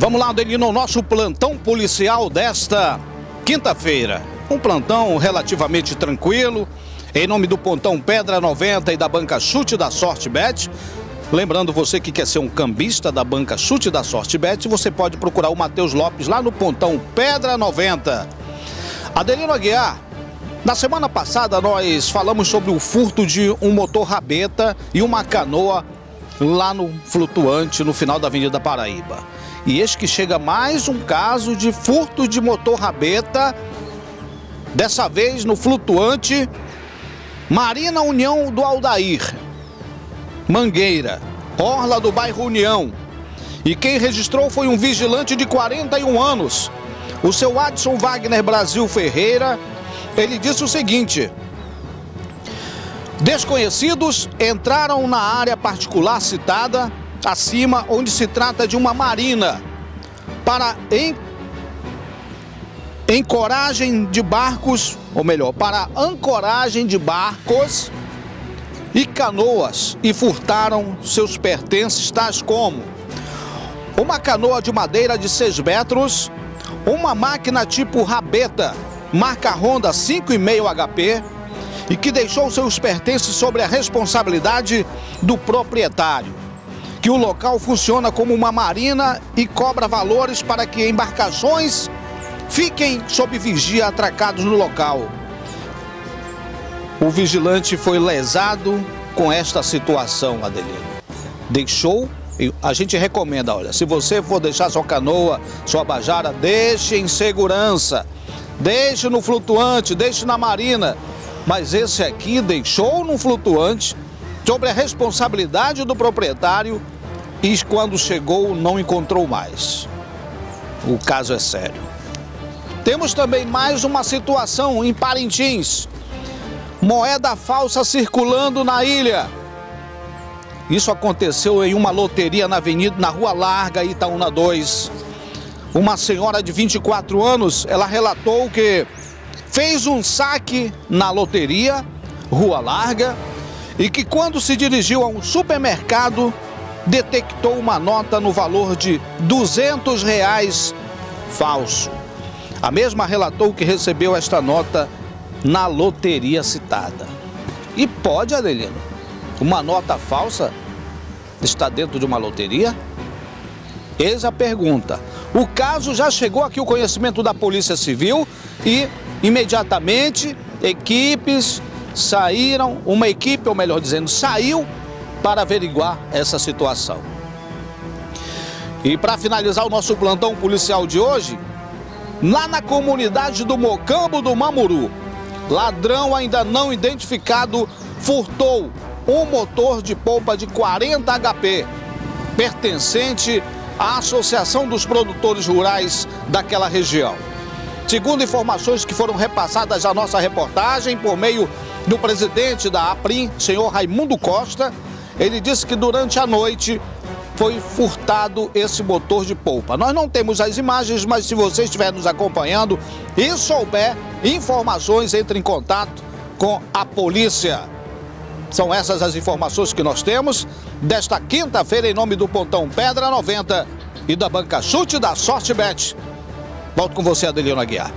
Vamos lá, Adelino, o nosso plantão policial desta quinta-feira. Um plantão relativamente tranquilo, em nome do Pontão Pedra 90 e da banca Chute da Sorte Bet. Lembrando você que quer ser um cambista da banca Chute da Sorte Bet, você pode procurar o Matheus Lopes lá no Pontão Pedra 90. Adelino Aguiar, na semana passada nós falamos sobre o furto de um motor rabeta e uma canoa lá no flutuante no final da Avenida Paraíba. E eis que chega mais um caso de furto de motor rabeta, dessa vez no flutuante Marina União do Aldair, Mangueira, Orla do bairro União. E quem registrou foi um vigilante de 41 anos, o seu Adson Wagner Brasil Ferreira. Ele disse o seguinte: Desconhecidos entraram na área particular citada acima, onde se trata de uma marina, para em, encoragem de barcos, ou melhor, para ancoragem de barcos e canoas e furtaram seus pertences, tais como uma canoa de madeira de 6 metros, uma máquina tipo rabeta, marca Honda 5,5 HP, e que deixou seus pertences sobre a responsabilidade do proprietário que o local funciona como uma marina e cobra valores para que embarcações fiquem sob vigia atracados no local. O vigilante foi lesado com esta situação, Adelino. Deixou, a gente recomenda, olha, se você for deixar sua canoa, sua bajara, deixe em segurança. Deixe no flutuante, deixe na marina. Mas esse aqui deixou no flutuante sobre a responsabilidade do proprietário e quando chegou não encontrou mais. O caso é sério. Temos também mais uma situação em Parintins. Moeda falsa circulando na ilha. Isso aconteceu em uma loteria na avenida, na Rua Larga, Itaúna 2. Uma senhora de 24 anos, ela relatou que fez um saque na loteria, Rua Larga, e que quando se dirigiu a um supermercado, detectou uma nota no valor de 200 reais falso. A mesma relatou que recebeu esta nota na loteria citada. E pode, Adelino, uma nota falsa está dentro de uma loteria? Eis a pergunta. O caso já chegou aqui o conhecimento da Polícia Civil e imediatamente equipes saíram, uma equipe, ou melhor dizendo, saiu para averiguar essa situação. E para finalizar o nosso plantão policial de hoje, lá na comunidade do Mocambo do Mamuru, ladrão ainda não identificado furtou um motor de polpa de 40 HP, pertencente à Associação dos Produtores Rurais daquela região. Segundo informações que foram repassadas à nossa reportagem por meio do presidente da APRIM, senhor Raimundo Costa, ele disse que durante a noite foi furtado esse motor de polpa. Nós não temos as imagens, mas se você estiver nos acompanhando e souber informações, entre em contato com a polícia. São essas as informações que nós temos desta quinta-feira em nome do Pontão Pedra 90 e da Banca Chute da Sorte Bet. Volto com você, Adelino Aguiar.